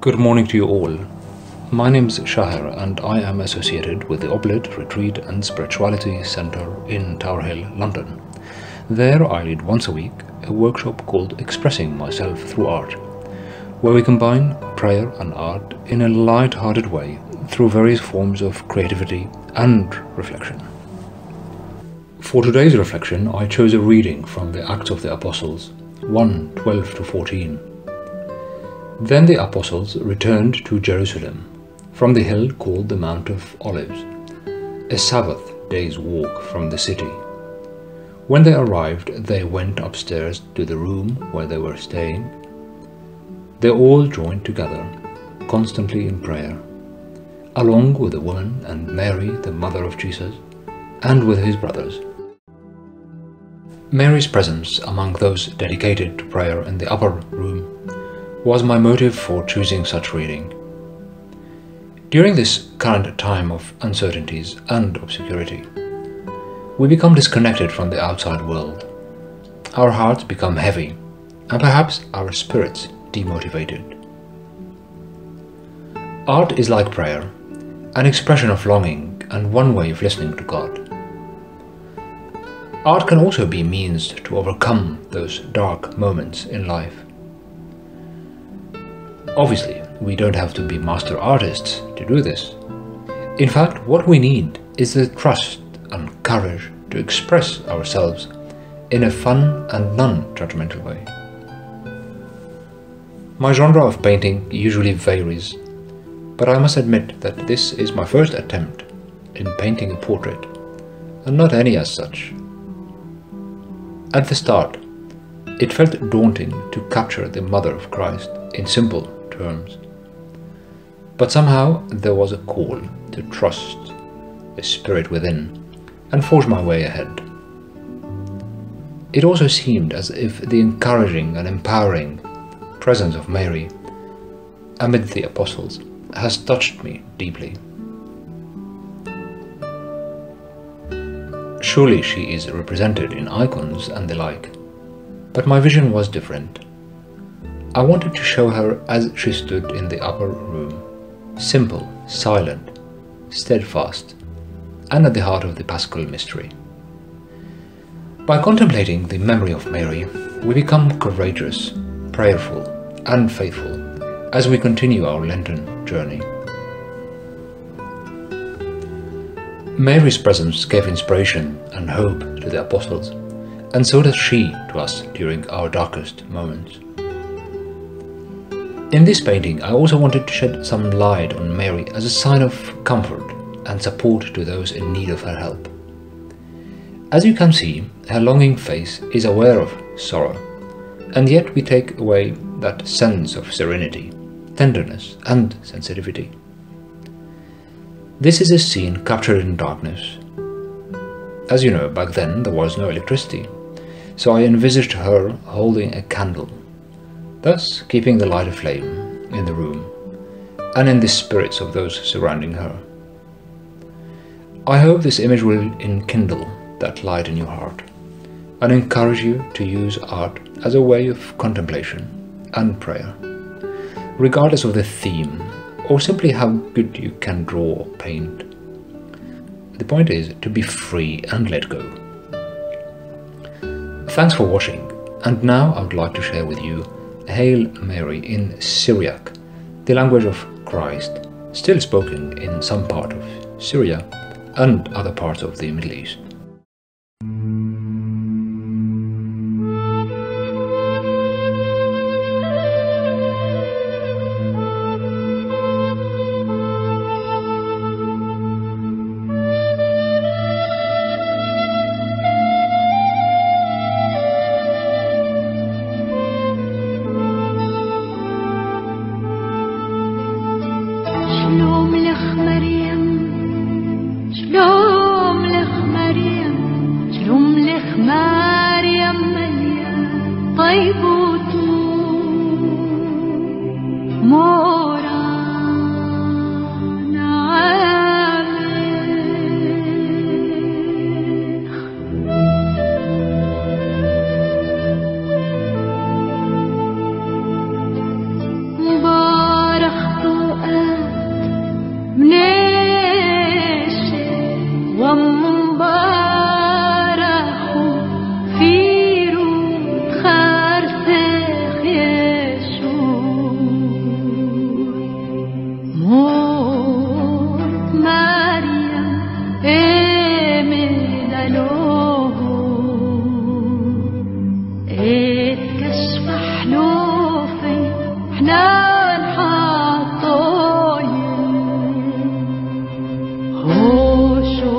Good morning to you all. My name is Chaher and I am associated with the Oblate Retreat and Spirituality Centre in Tower Hill, London. There I lead once a week a workshop called Expressing Myself Through Art, where we combine prayer and art in a light-hearted way through various forms of creativity and reflection. For today's reflection, I chose a reading from the Acts of the Apostles 1 12 to 14 then the apostles returned to Jerusalem from the hill called the Mount of Olives, a Sabbath day's walk from the city. When they arrived, they went upstairs to the room where they were staying. They all joined together, constantly in prayer, along with the woman and Mary, the mother of Jesus, and with his brothers. Mary's presence among those dedicated to prayer in the upper room was my motive for choosing such reading. During this current time of uncertainties and obscurity, we become disconnected from the outside world. Our hearts become heavy, and perhaps our spirits demotivated. Art is like prayer, an expression of longing and one way of listening to God. Art can also be means to overcome those dark moments in life. Obviously, we don't have to be master artists to do this. In fact, what we need is the trust and courage to express ourselves in a fun and non-judgmental way. My genre of painting usually varies, but I must admit that this is my first attempt in painting a portrait, and not any as such. At the start, it felt daunting to capture the Mother of Christ in simple terms. But somehow there was a call to trust the spirit within and forge my way ahead. It also seemed as if the encouraging and empowering presence of Mary amid the apostles has touched me deeply. Surely she is represented in icons and the like, but my vision was different. I wanted to show her as she stood in the upper room, simple, silent, steadfast, and at the heart of the Paschal mystery. By contemplating the memory of Mary, we become courageous, prayerful, and faithful as we continue our Lenten journey. Mary's presence gave inspiration and hope to the apostles, and so does she to us during our darkest moments. In this painting, I also wanted to shed some light on Mary as a sign of comfort and support to those in need of her help. As you can see, her longing face is aware of sorrow, and yet we take away that sense of serenity, tenderness, and sensitivity. This is a scene captured in darkness. As you know, back then there was no electricity, so I envisaged her holding a candle thus keeping the light aflame in the room and in the spirits of those surrounding her. I hope this image will enkindle that light in your heart and encourage you to use art as a way of contemplation and prayer, regardless of the theme or simply how good you can draw or paint. The point is to be free and let go. Thanks for watching, and now I would like to share with you Hail Mary in Syriac, the language of Christ, still spoken in some part of Syria and other parts of the Middle East. هيك كشف حلوفي حنا نحطوين هو شو